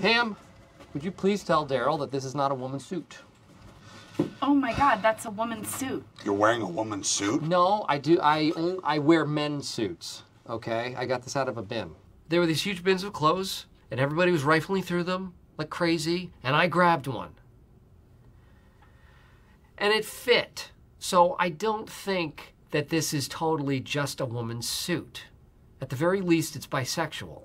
Pam, would you please tell Darryl that this is not a woman's suit? Oh my god, that's a woman's suit. You're wearing a woman's suit? No, I do. I I wear men's suits. Okay, I got this out of a bin. There were these huge bins of clothes, and everybody was rifling through them like crazy, and I grabbed one, and it fit. So I don't think that this is totally just a woman's suit. At the very least, it's bisexual.